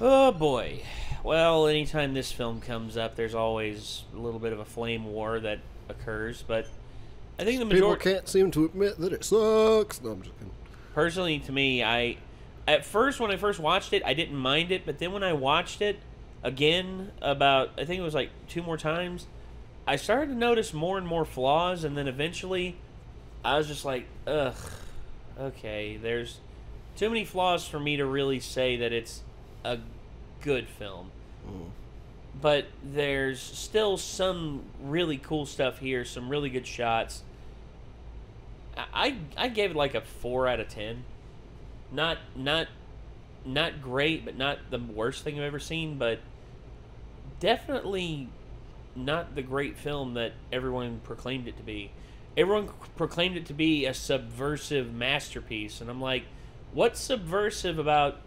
Oh boy. Well, anytime this film comes up, there's always a little bit of a flame war that occurs, but I think the People majority can't seem to admit that it sucks. No, I'm just kidding. personally to me, I at first when I first watched it, I didn't mind it, but then when I watched it again about I think it was like two more times, I started to notice more and more flaws and then eventually I was just like, ugh, okay, there's too many flaws for me to really say that it's a good film. Mm. But there's still some really cool stuff here, some really good shots. I I gave it like a four out of ten. Not not not great, but not the worst thing I've ever seen, but definitely not the great film that everyone proclaimed it to be. Everyone proclaimed it to be a subversive masterpiece, and I'm like, what's subversive about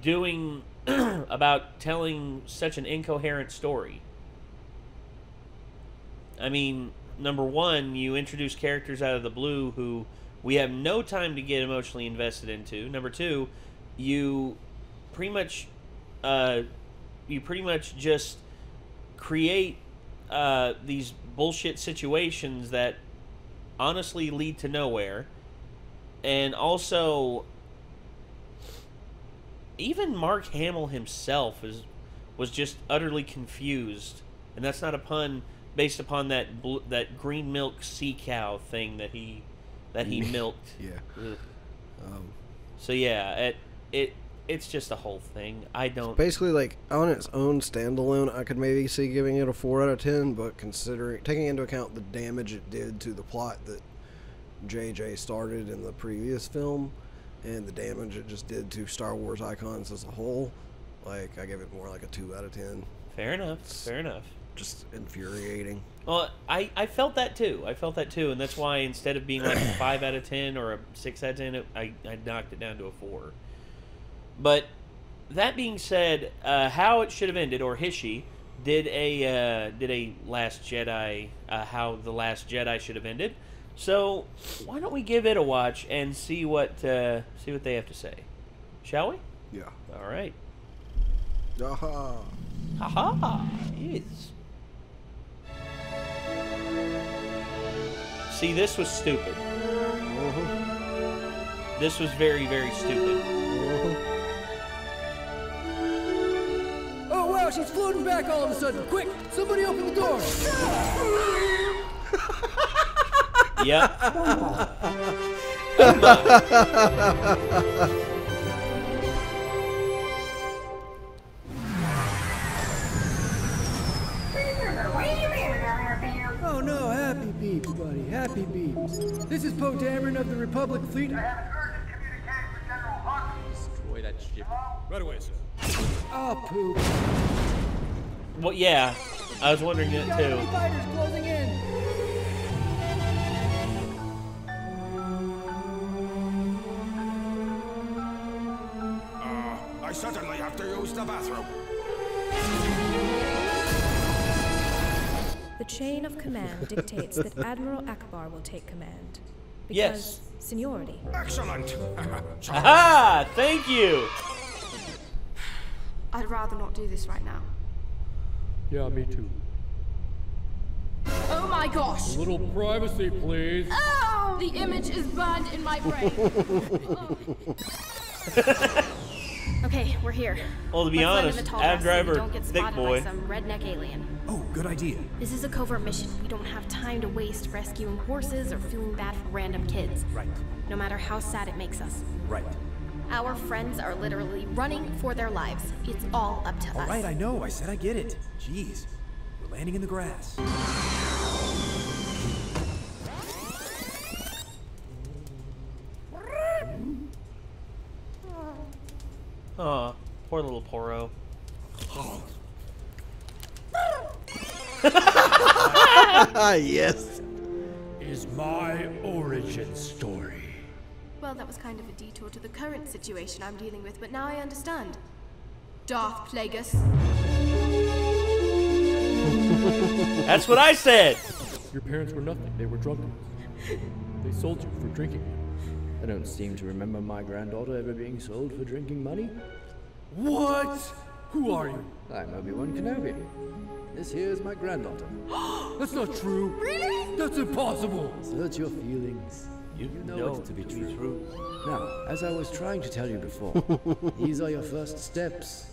doing about telling such an incoherent story? I mean, number one, you introduce characters out of the blue who we have no time to get emotionally invested into. Number two, you pretty much, uh, you pretty much just create uh, these bullshit situations that honestly lead to nowhere, and also even Mark Hamill himself is was just utterly confused, and that's not a pun based upon that bl- that green milk sea cow thing that he that he milked. Yeah. Um, So yeah, it it it's just a whole thing. I don't. basically, like on its own standalone, I could maybe see giving it a four out of ten. But considering taking into account the damage it did to the plot that JJ started in the previous film, and the damage it just did to Star Wars icons as a whole, like I give it more like a two out of ten. Fair enough. Fair enough. Just infuriating. Well, I, I felt that too. I felt that too, and that's why instead of being like a five out of ten or a six out of ten, it, I I knocked it down to a four. But that being said, uh, how it should have ended, or HISHE did a uh, did a Last Jedi, uh, how the Last Jedi should have ended. So why don't we give it a watch and see what uh, see what they have to say, shall we? Yeah. All right. Aha. Haha, yes. See, this was stupid. Uh-huh. This was very, very stupid. Uh-huh. Oh wow, she's floating back all of a sudden. Quick, somebody open the door. Yep. Oh no, happy beeps, buddy. Happy beeps. This is Poe Dameron of the Republic Fleet. I have an urgent communication for General Harkness. Destroy that ship. Right away, sir. Oh, poop. Well, yeah. I was wondering that Enemy too. Certainly have to use the bathroom. The chain of command dictates that Admiral Ackbar will take command. Because Yes. seniority. Excellent. Aha! Thank you! I'd rather not do this right now. Yeah, me too. Oh my gosh! A little privacy, please. Oh! The image is burned in my brain. Oh. okay, we're here. Well, to be Let's land in honest, the tall Ab grass so Driver, don't get thick spotted boy. by some redneck alien. oh, good idea. This is a covert mission. We don't have time to waste rescuing horses or feeling bad for random kids. Right, No matter how sad it makes us. right. Our friends are literally running for their lives. It's all up to All us. right, I know. I said I get it. Jeez. We're landing in the grass. Aw, poor little Porg. Ah, yes. Is my origin story. Well, that was kind of a detour to the current situation I'm dealing with, but now I understand. Darth Plagueis. That's what I said! Your parents were nothing. They were drunkards. They sold you for drinking money. I don't seem to remember my granddaughter ever being sold for drinking money. What? Who are you? I'm Obi-Wan Kenobi. This here's my granddaughter. That's not true. Really? That's impossible. Hurt your feelings. You, know it to be true. Now, as I was trying to tell you before, these are your first steps.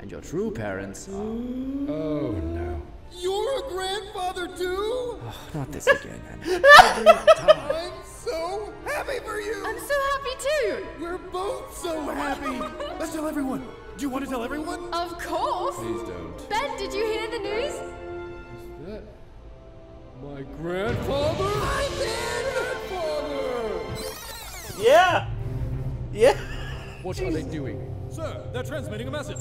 And your true parents are... Oh no. You're a grandfather too? Oh, Not this again, Anna. I'm so happy for you. I'm so happy too! We're both so happy. Let's tell everyone. Do you want to tell everyone? Of course! Please don't. Ben, did you hear the news? Is That my grandfather? My grandfather! Yeah. Yeah. What are they doing? Sir, they're transmitting a message.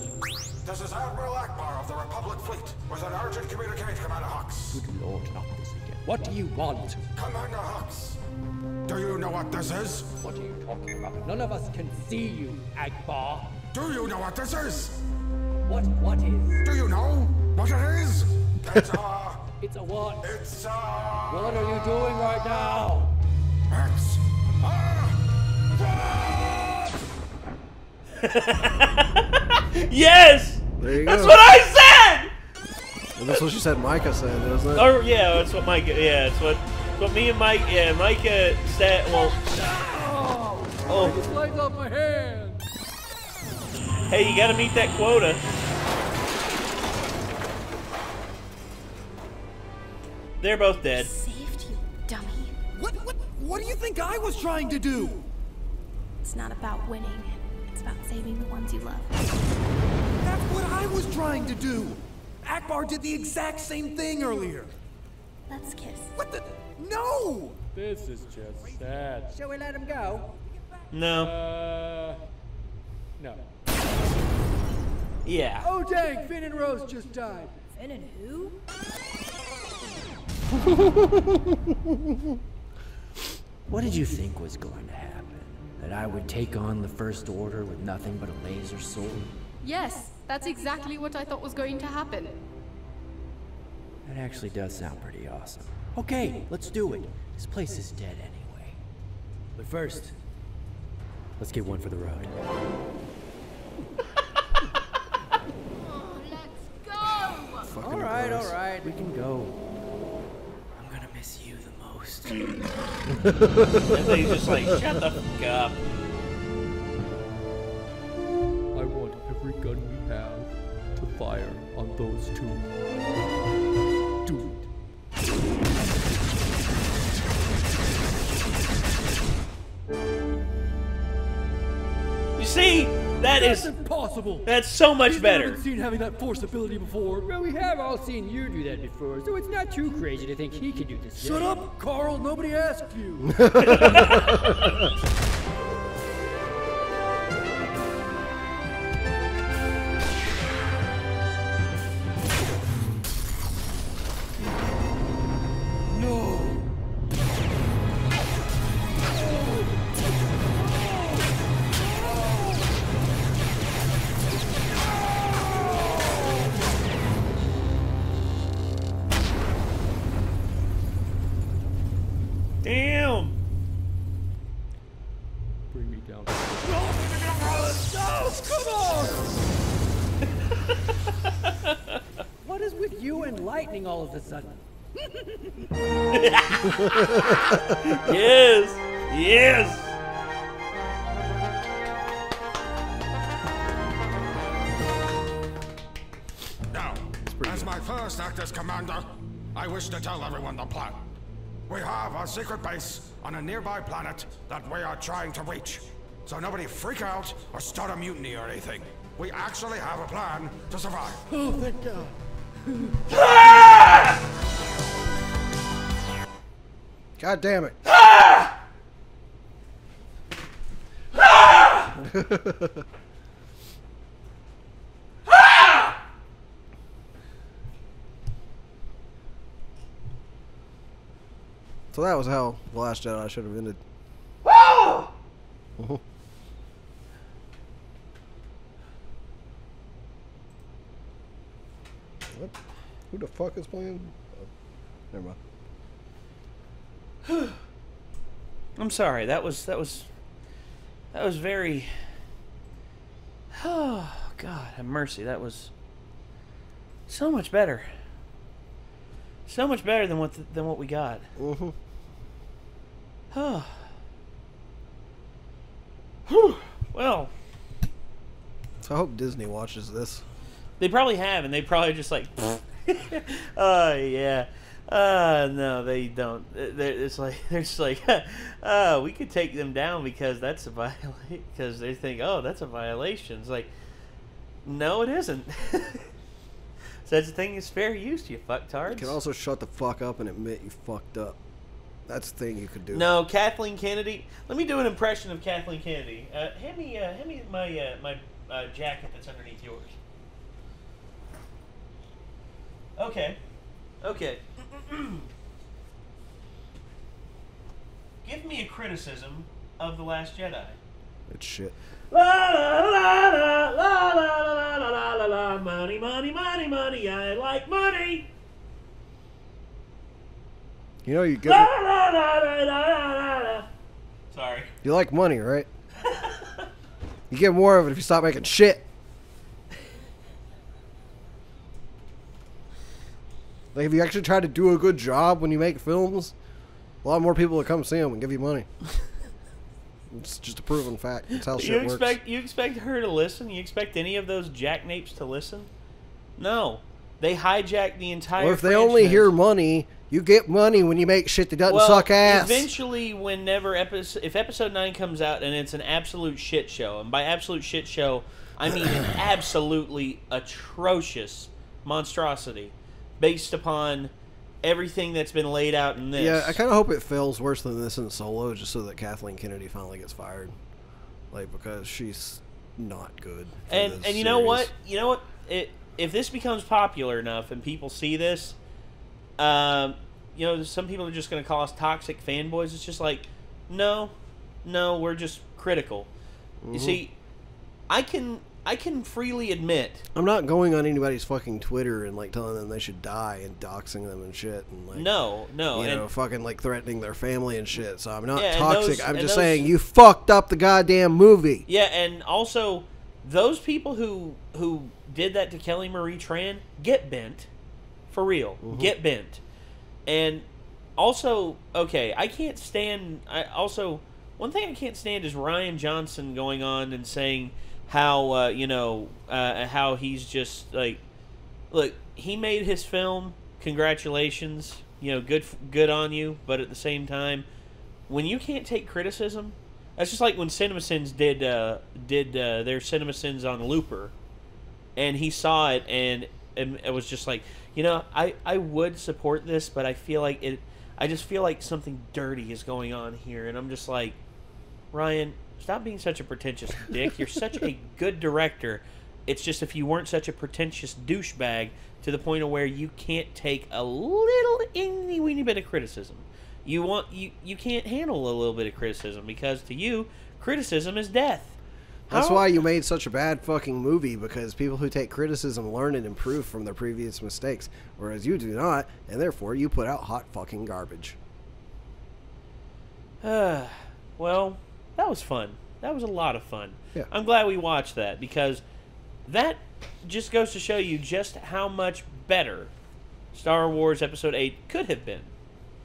This is Admiral Ackbar of the Republic Fleet with an urgent communique, Commander Hux. Good lord, not this again. What do you want? Commander Hux, do you know what this is? What are you talking about? None of us can see you, Ackbar. Do you know what this is? What? What is? Do you know what it is? It's uh, a... It's a what? It's a... What are you doing right now? It's Yes. There you That's go. what I said. And that's what she said Micah said, isn't it? Oh, yeah, that's what Micah... Yeah, that's what. What me and Mike. Yeah, Micah said. Well. Oh, Just lights off my hand. hey, you got to meet that quota. They're both dead. Saved you, dummy. What, what, what do you think I was trying to do? It's not about winning, it's about saving the ones you love. That's what I was trying to do. Ackbar did the exact same thing earlier. Let's kiss. What the? No! This is just sad. Shall we let him go? No. Uh, no. Yeah. Oh dang, Finn and Rose just died. Finn and who? What did you think was going to happen? That I would take on the First Order with nothing but a laser sword? Yes, that's exactly what I thought was going to happen. That actually does sound pretty awesome. Okay, let's do it. This place is dead anyway. But first, let's get one for the road. Oh, let's go! Fucking all right, all right, We can go. I'm gonna miss you the most. And they just like shut the fuck up. I want every gun we have to fire on those two. That That's is impossible. that's so much He's never better. been seen having that force ability before. Well, we have all seen you do that before, so it's not too crazy to think he can do this. Shut up, Carl. Nobody asked you. all of a sudden? Yes. Yes. Now, as my first act as commander, I wish to tell everyone the plan. We have a secret base on a nearby planet that we are trying to reach. So nobody freak out or start a mutiny or anything. We actually have a plan to survive. Oh, thank God. Ah! God damn it. so that was how The Last Jedi should have ended. what? Who the fuck is playing? Oh, never mind. I'm sorry. That was that was that was very. Oh God have mercy. That was so much better. So much better than what than what we got. Mm-hmm. Oh. Whew. Well, So I hope Disney watches this. they probably have, and they probably just like, oh yeah, uh no, they don't. They're, it's like they're just like, uh, we could take them down because that's a violation. Because they think, oh, that's a violation. It's like, no, it isn't. Such a thing as fair use, you fucktards. You can also shut the fuck up and admit you fucked up. That's the thing you could do. No, Kathleen Kennedy. Let me do an impression of Kathleen Kennedy. Uh, hand me, uh, hand me my uh, my uh, jacket that's underneath yours. Okay, okay. Give me a criticism of the Last Jedi. It's shit. La la la la la la la la la la la money money money money I like money. You know you get La la la la la la la. Sorry. you like money, right? you get more of it if you stop making shit. Like if you actually try to do a good job when you make films, a lot more people will come see them and give you money. it's just a proven fact. It's how You shit works. expect you expect her to listen? You expect any of those jackanapes to listen? No, they hijack the entire. Or if they only franchise. hear money, you get money when you make shit that doesn't well, suck ass. Eventually, whenever episode if episode nine comes out and it's an absolute shit show, and by absolute shit show, I mean an absolutely atrocious monstrosity, based upon everything that's been laid out in this. Yeah, I kind of hope it fails worse than this in Solo, just so that Kathleen Kennedy finally gets fired. Like because she's not good. and and you know what? You know what? It, if this becomes popular enough and people see this, um, you know, some people are just going to call us toxic fanboys. It's just like, no, no, we're just critical. Mm-hmm. You see, I can I can freely admit, I'm not going on anybody's fucking Twitter and like telling them they should die and doxing them and shit and like no, no, you know fucking like threatening their family and shit. So I'm not Yeah, toxic. those- I'm just those- saying you fucked up the goddamn movie. yeah, and also those people who who did that to Kelly Marie Tran get bent, for real, Mm-hmm. get bent, and also okay, I can't stand. I also one thing I can't stand is Rian Johnson going on and saying how uh, you know uh, how he's just like look he made his film. Congratulations. You know good good on you. But at the same time when you can't take criticism that's just like when CinemaSins did uh, did uh, their CinemaSins on Looper. And he saw it and, and it was just like you know I, I would support this but I feel like it I just feel like something dirty is going on here. And I'm just like Rian stop being such a pretentious dick. You're such a good director. It's just if you weren't such a pretentious douchebag to the point of where you can't take a little teeny weeny bit of criticism. You want you you can't handle a little bit of criticism because to you criticism is death. That's why you made such a bad fucking movie because people who take criticism learn and improve from their previous mistakes, whereas you do not, and therefore you put out hot fucking garbage. Uh, well, that was fun. That was a lot of fun. Yeah. I'm glad we watched that because that just goes to show you just how much better Star Wars Episode 8 could have been.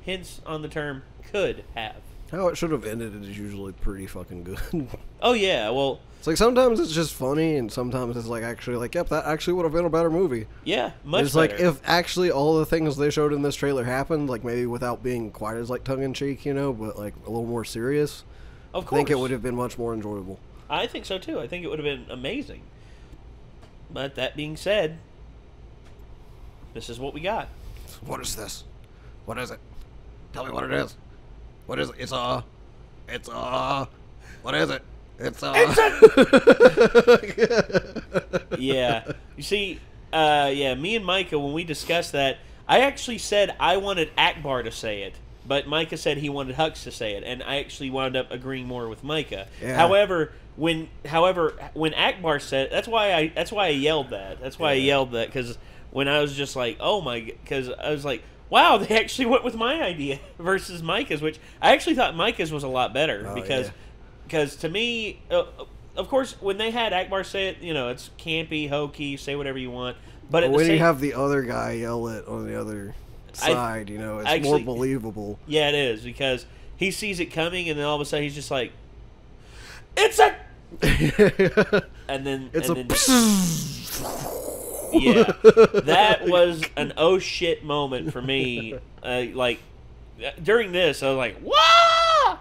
Hence on the term could have. How it should have ended is usually pretty fucking good. Oh, yeah, well, it's like sometimes it's just funny, and sometimes it's like actually like, yep, that actually would have been a better movie. yeah, much better. it's like if actually all the things they showed in this trailer happened, like maybe without being quite as like tongue in cheek, you know, but like a little more serious. Of course. I think it would have been much more enjoyable. I think so too. I think it would have been amazing. But that being said, this is what we got. What is this? What is it? Tell me what it is. What is it? It's a. It's a. What is it? It's a. yeah. You see, uh, yeah, me and Micah, when we discussed that, I actually said I wanted Ackbar to say it, but Micah said he wanted Hux to say it, and I actually wound up agreeing more with Micah. Yeah. However, when however when Ackbar said that's why I that's why I yelled that. That's why I yelled that because when I was just like, oh my, because I was like. Wow, they actually went with my idea versus Micah's, which I actually thought Micah's was a lot better Oh, because yeah. because to me, uh, of course, when they had Ackbar say it, you know, it's campy, hokey, say whatever you want. But at But the when same, you have the other guy yell it on the other I- side, you know, it's actually- more believable. yeah, it is because he sees it coming, and then all of a sudden he's just like, "It's a," and then It's and a. then, yeah, that was an oh shit moment for me. Uh, like during this, I was like, "Wah!"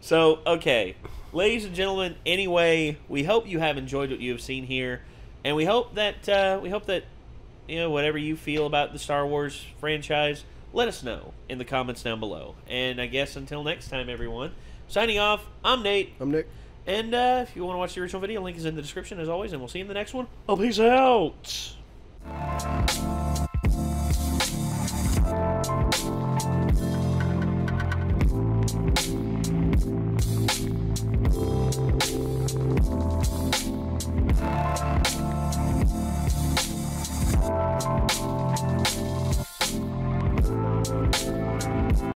So okay, ladies and gentlemen. Anyway, we hope you have enjoyed what you have seen here, and we hope that uh, we hope that you know whatever you feel about the Star Wars franchise. Let us know in the comments down below. And I guess until next time, everyone. Signing off. I'm Nate. I'm Nick. And uh, if you want to watch the original video, link is in the description as always, and we'll see you in the next one. Oh, peace out.